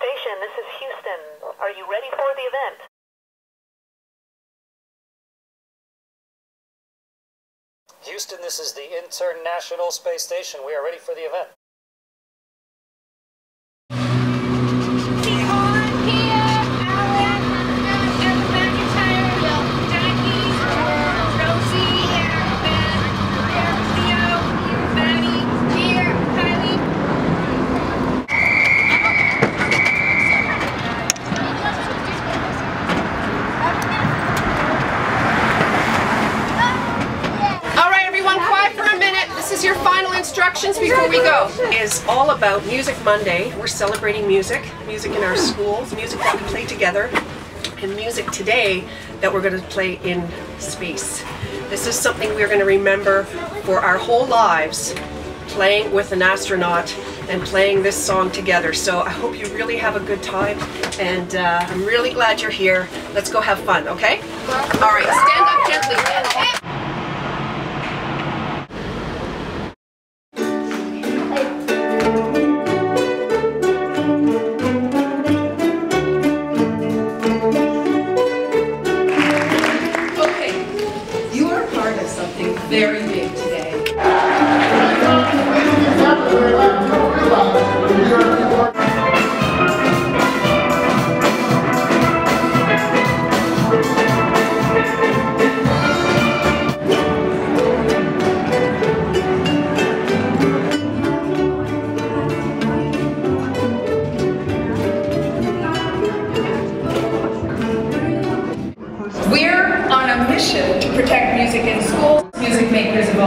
Station, this is Houston. Are you ready for the event? Houston, this is the International Space Station. We are ready for the event. Is your final instructions before we go. Is all about Music Monday. We're celebrating music, music in our schools, music that we play together, and music today that we're going to play in space. This is something we're going to remember for our whole lives, playing with an astronaut and playing this song together. So I hope you really have a good time, and uh, I'm really glad you're here. Let's go have fun, okay? All right, stand up gently. Very big today.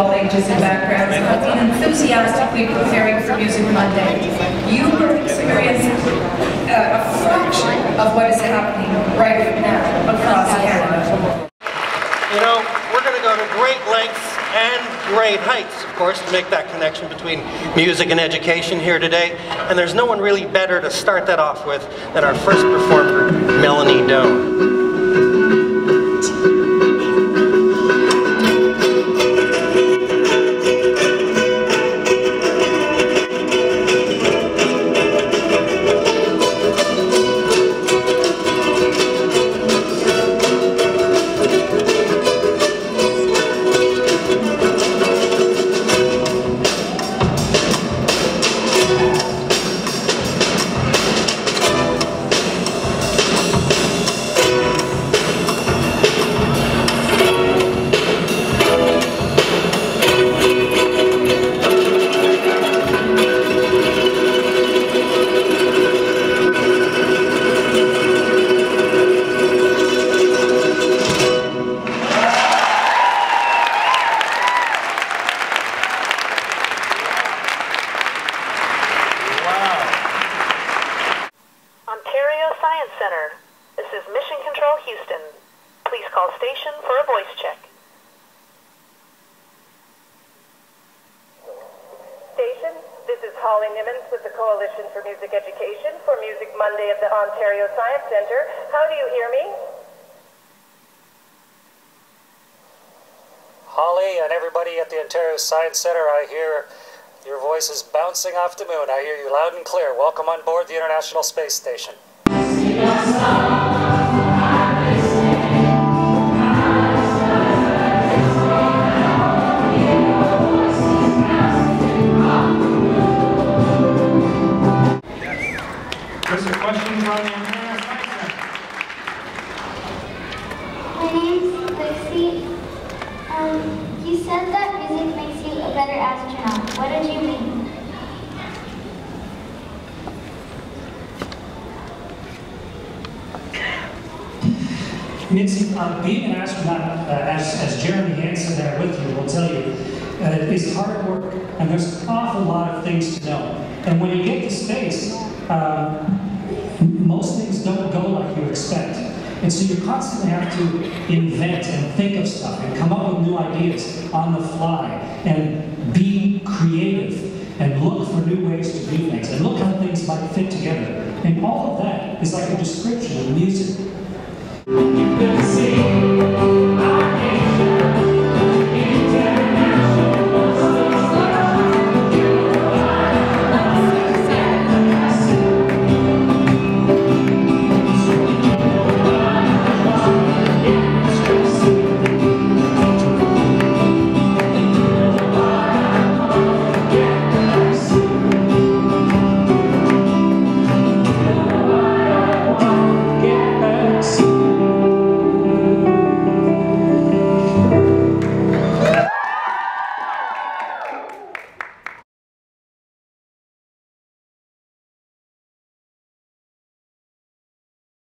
All ages and backgrounds have been enthusiastically preparing for Music Monday. You are experiencing uh, a fraction of what is happening right now across Canada. You know, we're going to go to great lengths and great heights, of course, to make that connection between music and education here today. And there's no one really better to start that off with than our first performer, Melanie Doane. Science Center. This is Mission Control Houston. Please call station for a voice check. Station, this is Holly Nimmons with the Coalition for Music Education for Music Monday at the Ontario Science Centre. How do you hear me? Holly and everybody at the Ontario Science Center, I hear your voice is bouncing off the moon. I hear you loud and clear. Welcome on board the International Space Station. Um, you said that music makes you a better astronaut. What did you mean? Um, being an astronaut, uh, as, as Jeremy Hansen there with you will tell you, uh, is hard work, and there's an awful lot of things to know. And when you get to space, um, most things don't go like you expect. And so you constantly have to invent and think of stuff and come up with new ideas on the fly and be creative and look for new ways to do things and look how things might fit together. And all of that is like a description